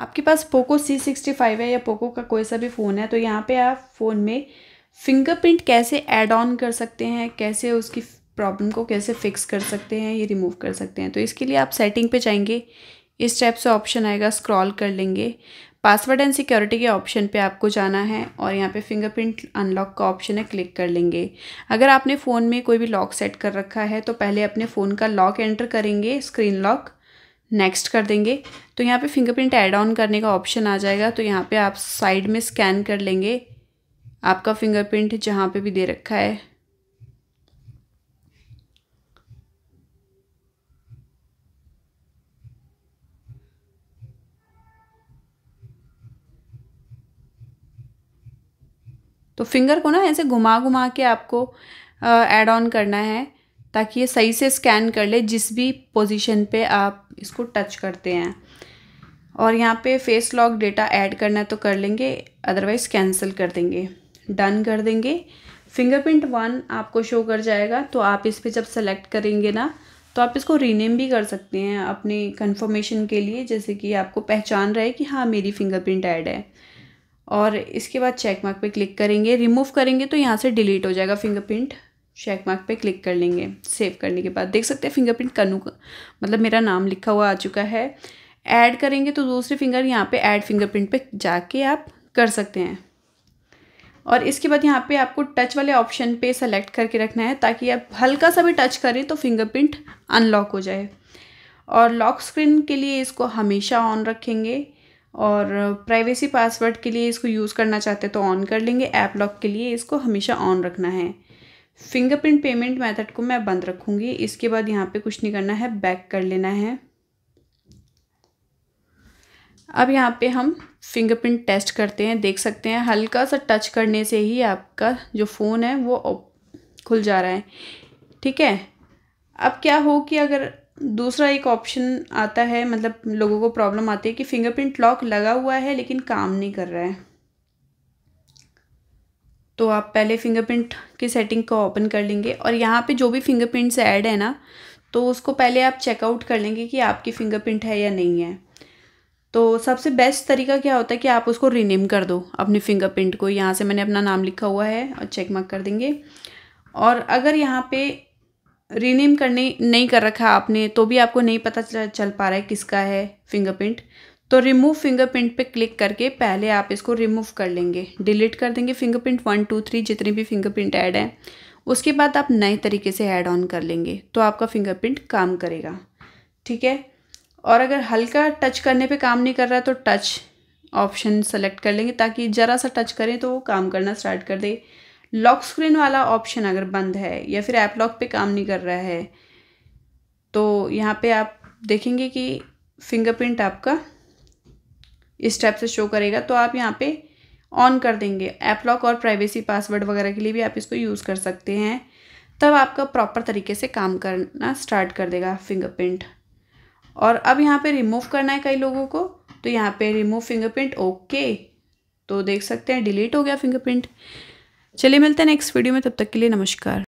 आपके पास Poco C sixty five है या पोको का कोई सा भी फ़ोन है तो यहाँ पे आप फ़ोन में फिंगरप्रिंट कैसे ऐड ऑन कर सकते हैं, कैसे उसकी प्रॉब्लम को कैसे फिक्स कर सकते हैं, ये रिमूव कर सकते हैं। तो इसके लिए आप सेटिंग पे जाएँगे, इस टाइप से ऑप्शन आएगा स्क्रॉल कर लेंगे। पासवर्ड एंड सिक्योरिटी के ऑप्शन पे आपको जाना है और यहाँ पे फिंगरप्रिंट अनलॉक का ऑप्शन है क्लिक कर लेंगे। अगर आपने फ़ोन में कोई भी लॉक सेट कर रखा है तो पहले अपने फ़ोन का लॉक एंटर करेंगे स्क्रीन लॉक नेक्स्ट कर देंगे। तो यहाँ पे फिंगरप्रिंट ऐड ऑन करने का ऑप्शन आ जाएगा। तो यहाँ पे आप साइड में स्कैन कर लेंगे। आपका फिंगरप्रिंट जहाँ पे भी दे रखा है। तो फिंगर को ना ऐसे घुमा घुमा के आपको ऐड ऑन करना है। ताकि ये सही से स्कैन कर ले, जिस भी पोजीशन पे आप इसको टच करते हैं। और यहाँ पे फेस लॉक डेटा ऐड करना तो कर लेंगे अदरवाइज़ कैंसिल कर देंगे। डन कर देंगे। फिंगरप्रिंट वन आपको शो कर जाएगा तो आप इस पर जब सेलेक्ट करेंगे ना तो आप इसको रीनेम भी कर सकते हैं अपनी कंफर्मेशन के लिए, जैसे कि आपको पहचान रहे कि हाँ मेरी फिंगरप्रिंट ऐड है। और इसके बाद चेक मार्क पे क्लिक करेंगे रिमूव करेंगे तो यहाँ से डिलीट हो जाएगा फिंगरप्रिंट चेक मार्क पे क्लिक कर लेंगे सेव करने के बाद। देख सकते हैं फिंगरप्रिंट कनू का मतलब मेरा नाम लिखा हुआ आ चुका है। ऐड करेंगे तो दूसरे फिंगर यहाँ पे ऐड फिंगरप्रिंट पे जाके आप कर सकते हैं। और इसके बाद यहाँ पे आपको टच वाले ऑप्शन पे सेलेक्ट करके रखना है, ताकि आप हल्का सा भी टच करें तो फिंगरप्रिंट अनलॉक हो जाए। और लॉक स्क्रीन के लिए इसको हमेशा ऑन रखेंगे, और प्राइवेसी पासवर्ड के लिए इसको यूज़ करना चाहते हैं तो ऑन कर लेंगे। ऐप लॉक के लिए इसको हमेशा ऑन रखना है। फिंगरप्रिंट पेमेंट मेथड को मैं बंद रखूँगी। इसके बाद यहाँ पे कुछ नहीं करना है बैक कर लेना है। अब यहाँ पे हम फिंगरप्रिंट टेस्ट करते हैं, देख सकते हैं। हल्का सा टच करने से ही आपका जो फ़ोन है, वो खुल जा रहा है। ठीक है? अब क्या हो कि अगर दूसरा एक ऑप्शन आता है मतलब लोगों को प्रॉब्लम आती है कि फिंगरप्रिंट लॉक लगा हुआ है, लेकिन काम नहीं कर रहा है। तो आप पहले फिंगरप्रिंट की सेटिंग को ओपन कर लेंगे और यहाँ पे जो भी फिंगरप्रिंट्स ऐड है ना तो उसको पहले आप चेकआउट कर लेंगे कि आपकी फिंगरप्रिंट है या नहीं है। तो सबसे बेस्ट तरीका क्या होता है कि आप उसको रीनेम कर दो अपने फिंगरप्रिंट को। यहाँ से मैंने अपना नाम लिखा हुआ है और चेक मार्क कर देंगे। और अगर यहाँ पे रीनेम करने नहीं कर रखा आपने तो भी आपको नहीं पता चल पा रहा है किसका है फिंगरप्रिंट तो रिमूव फिंगरप्रिंट पे क्लिक करके पहले आप इसको रिमूव कर लेंगे। डिलीट कर देंगे फिंगरप्रिंट वन टू थ्री जितने भी फिंगरप्रिंट ऐड हैं। उसके बाद आप नए तरीके से ऐड ऑन कर लेंगे तो आपका फिंगरप्रिंट काम करेगा। ठीक है? और अगर हल्का टच करने पे काम नहीं कर रहा है तो टच ऑप्शन सेलेक्ट कर लेंगे, ताकि ज़रा सा टच करें तो वो काम करना स्टार्ट कर दे। लॉक स्क्रीन वाला ऑप्शन अगर बंद है, या फिर ऐप लॉक पे काम नहीं कर रहा है तो यहाँ पे आप देखेंगे कि फिंगरप्रिंट आपका इस टाइप से शो करेगा तो आप यहाँ पे ऑन कर देंगे। ऐप लॉक और प्राइवेसी पासवर्ड वगैरह के लिए भी आप इसको यूज़ कर सकते हैं। तब आपका प्रॉपर तरीके से काम करना स्टार्ट कर देगा फिंगरप्रिंट और अब यहाँ पे रिमूव करना है कई लोगों को तो यहाँ पे रिमूव फिंगरप्रिंट ओके तो देख सकते हैं डिलीट हो गया फिंगरप्रिंट चलिए मिलते हैं नेक्स्ट वीडियो में, तब तक के लिए नमस्कार।